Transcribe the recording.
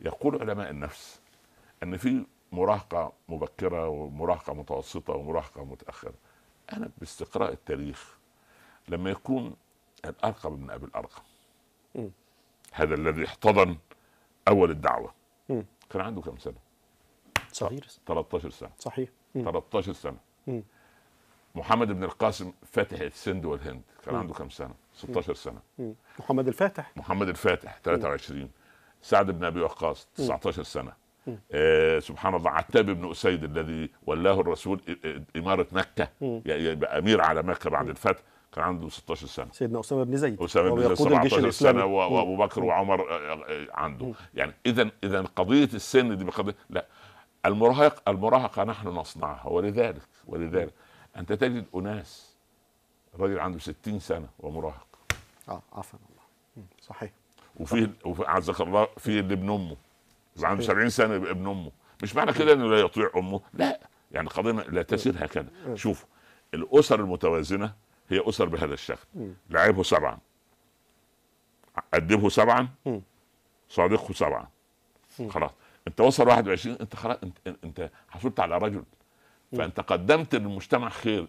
يقول علماء النفس إن في مراهقة مبكرة ومراهقة متوسطة ومراهقة متأخرة. أنا باستقراء التاريخ لما يكون الأرقم ابن أبي الأرقم. هذا الذي احتضن أول الدعوة. كان عنده كم سنة؟ صغير. 13 سنة. صحيح. 13 سنة. محمد بن القاسم فاتح السند والهند. كان عنده كم سنة؟ 16 سنة. محمد الفاتح. محمد الفاتح 23 سعد بن أبي وقاص 19 سنة. آه سبحان الله عتاب بن أسيد الذي ولاه الرسول إمارة مكة. يبقى أمير على مكة بعد الفتح كان عنده 16 سنة. سيدنا أسامة بن زيد أسامة بن زيد 17 سنة وابو بكر وعمر آه، آه، عنده. يعني اذا اذا قضية السن دي بقضية لا. المراهق المراهقة نحن نصنعها ولذلك ولذلك. أنت تجد أناس رجل عنده 60 سنة ومراهق. آه عفوا الله. صحيح. وفي عزك الله في اللي ابن أمه. عنده 70 سنة يبقى ابن أمه. مش معنى كده إنه لا يطيع أمه. لا. يعني قضيه لا تسير هكذا. شوف الأسر المتوازنة هي أسر بهذا الشكل. لعبه سبعا أدبه سبعا صادقه سبعا خلاص. أنت وصل 21 أنت خلاص أنت, أنت حصلت على رجل. فأنت قدمت للمجتمع خير.